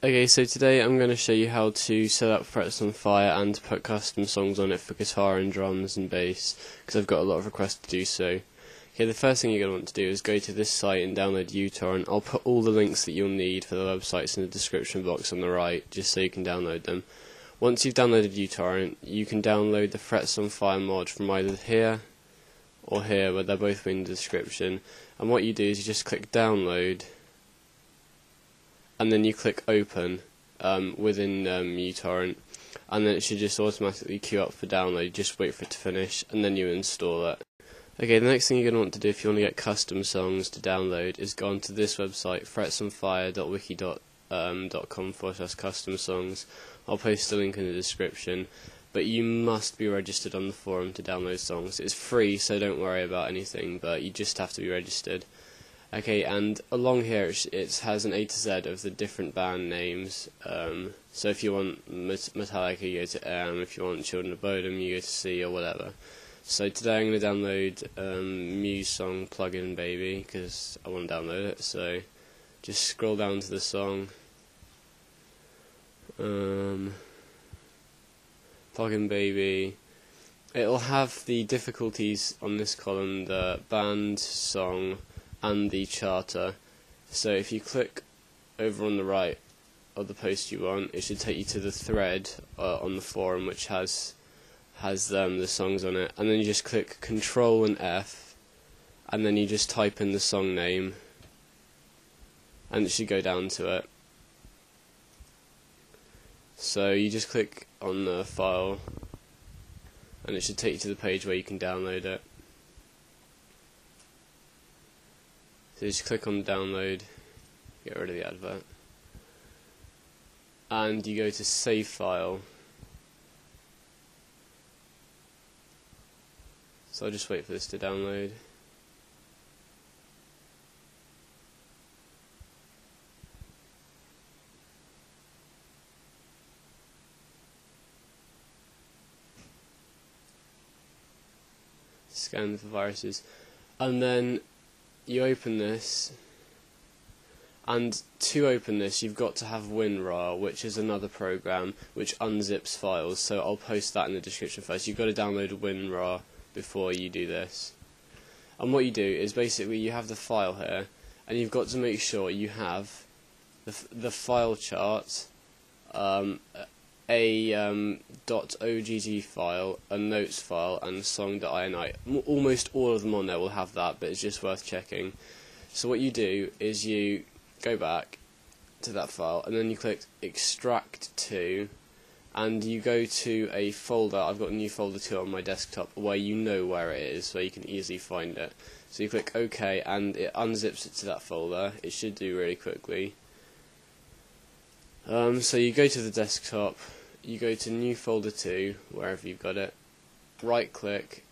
Okay, so today I'm going to show you how to set up Frets on Fire and put custom songs on it for guitar and drums and bass, because I've got a lot of requests to do so. Okay, the first thing you're going to want to do is go to this site and download uTorrent. I'll put all the links that you'll need for the websites in the description box on the right, just so you can download them. Once you've downloaded uTorrent, you can download the Frets on Fire mod from either here or here, where they're both in the description. And what you do is you just click download and then you click open um, within um, uTorrent, and then it should just automatically queue up for download. Just wait for it to finish, and then you install it. Okay, the next thing you're going to want to do if you want to get custom songs to download is go onto this website, fretsonfire.wiki.com um, forward slash custom songs. I'll post a link in the description. But you must be registered on the forum to download songs. It's free, so don't worry about anything, but you just have to be registered. Okay, and along here it has an A to Z of the different band names. Um, so if you want Metallica, you go to M. If you want Children of Bodom, you go to C or whatever. So today I'm going to download um, Muse song Plug-in Baby because I want to download it. So just scroll down to the song. Um, Plug-in Baby. It'll have the difficulties on this column: the band, song and the charter. So if you click over on the right of the post you want, it should take you to the thread uh, on the forum which has has um, the songs on it, and then you just click Control and F, and then you just type in the song name, and it should go down to it. So you just click on the file, and it should take you to the page where you can download it. So just click on download, get rid of the advert, and you go to save file. So I'll just wait for this to download. Scan for viruses, and then you open this, and to open this, you've got to have WinRAR, which is another program which unzips files. So I'll post that in the description first. You've got to download WinRAR before you do this. And what you do is basically you have the file here, and you've got to make sure you have the the file chart, um, a um, .ogg file, a notes file, and song.ini. Almost all of them on there will have that, but it's just worth checking. So what you do is you go back to that file, and then you click extract to, and you go to a folder. I've got a new folder too on my desktop where you know where it is, so you can easily find it. So you click OK, and it unzips it to that folder. It should do really quickly. Um, so you go to the desktop, you go to new folder 2, wherever you've got it, right click,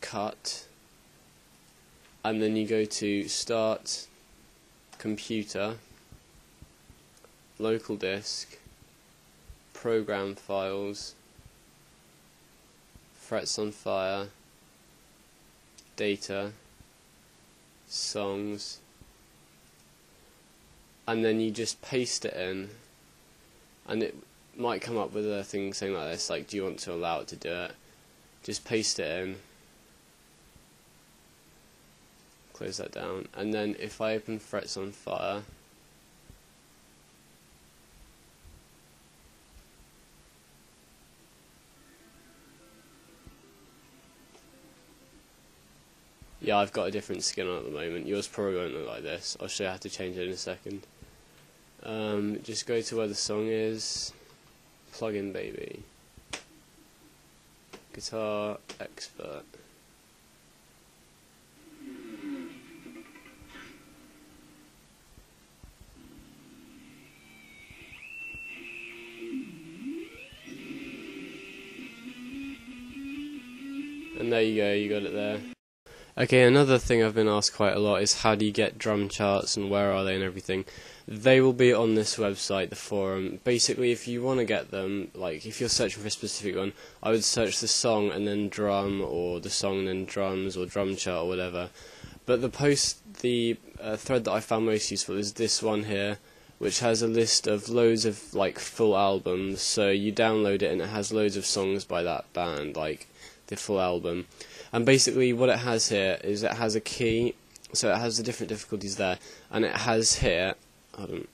cut, and then you go to start, computer, local disk, program files, frets on fire, data, songs, and then you just paste it in and it might come up with a thing saying like this, like, do you want to allow it to do it? Just paste it in. Close that down. And then if I open frets on fire, Yeah, I've got a different skin on at the moment. Yours probably won't look like this. I'll show you how to change it in a second. Um, just go to where the song is. Plug-in baby. Guitar expert. And there you go, you got it there. Okay, another thing I've been asked quite a lot is how do you get drum charts and where are they and everything. They will be on this website, the forum. Basically, if you want to get them, like if you're searching for a specific one, I would search the song and then drum, or the song and then drums, or drum chart, or whatever. But the post, the uh, thread that I found most useful is this one here, which has a list of loads of like full albums. So you download it and it has loads of songs by that band, like the full album. And basically, what it has here is it has a key, so it has the different difficulties there, and it has here. Hold on.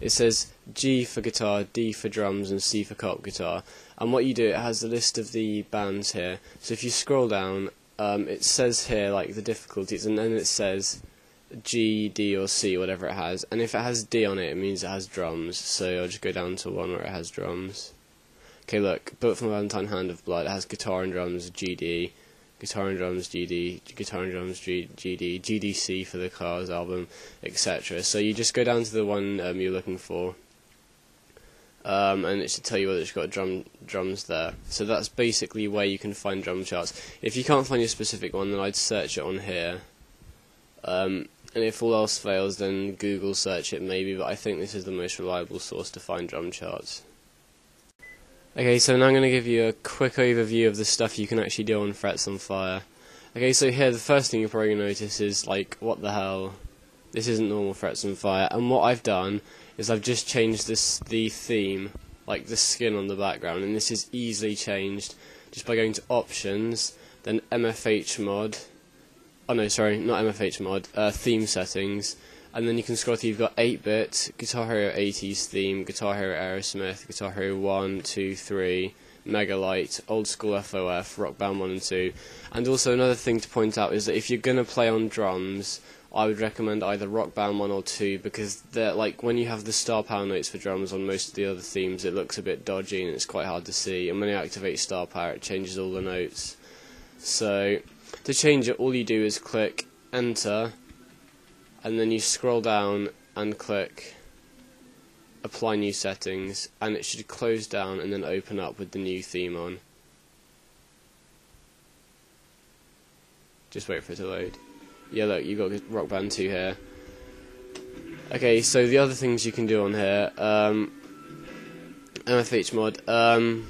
It says G for guitar, D for drums, and C for co guitar. And what you do, it has the list of the bands here. So if you scroll down, um, it says here like the difficulties, and then it says G, D, or C, whatever it has. And if it has D on it, it means it has drums. So I'll just go down to one where it has drums. Okay, look, Bullet for Valentine, Hand of Blood. It has guitar and drums, GD, guitar and drums, GD, guitar and drums, G, GD, GDC for the Cars album, etc. So you just go down to the one um, you're looking for, um, and it should tell you whether it's got drum drums there. So that's basically where you can find drum charts. If you can't find your specific one, then I'd search it on here. Um, and if all else fails, then Google search it maybe, but I think this is the most reliable source to find drum charts. Okay, so now I'm going to give you a quick overview of the stuff you can actually do on Frets on Fire. Okay, so here the first thing you're probably going to notice is, like, what the hell? This isn't normal Frets on Fire. And what I've done is I've just changed this the theme, like the skin on the background, and this is easily changed just by going to Options, then MFH Mod. Oh no, sorry, not MFH Mod, uh, Theme Settings and then you can scroll through. You've got 8-bit, Guitar Hero 80s theme, Guitar Hero Aerosmith, Guitar Hero 1, 2, 3, Megalight, Old School FOF, Rock Band 1 and 2. And also another thing to point out is that if you're going to play on drums, I would recommend either Rock Band 1 or 2 because they're like when you have the star power notes for drums on most of the other themes, it looks a bit dodgy and it's quite hard to see. And when you activate star power, it changes all the notes. So to change it, all you do is click Enter and then you scroll down and click apply new settings and it should close down and then open up with the new theme on. Just wait for it to load. Yeah look you've got Rock Band 2 here. Okay so the other things you can do on here um, MFH mod um,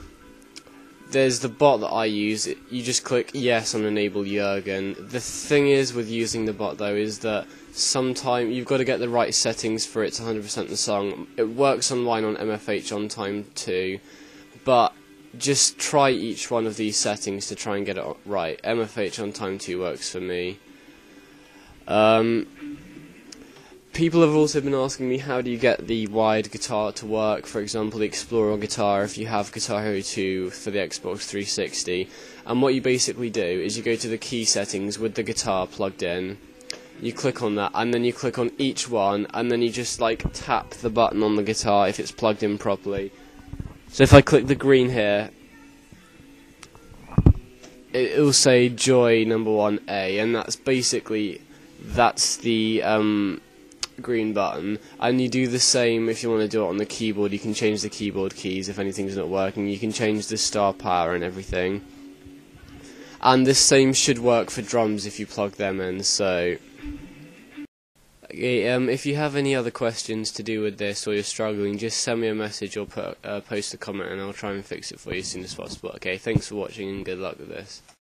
there's the bot that I use. You just click yes on enable Jurgen. The thing is with using the bot though is that sometimes you've got to get the right settings for it to 100% the song. It works online on MFH on time too, but just try each one of these settings to try and get it right. MFH on time 2 works for me. Um, people have also been asking me how do you get the wired guitar to work, for example the Explorer guitar if you have Guitar Hero 2 for the Xbox 360 and what you basically do is you go to the key settings with the guitar plugged in. You click on that and then you click on each one and then you just like tap the button on the guitar if it's plugged in properly. So if I click the green here it will say joy number 1A and that's basically that's the um, green button and you do the same if you want to do it on the keyboard. You can change the keyboard keys if anything's not working. You can change the star power and everything. And the same should work for drums if you plug them in so. Okay, um, if you have any other questions to do with this or you're struggling just send me a message or put, uh, post a comment and I'll try and fix it for you as soon as possible. Okay thanks for watching and good luck with this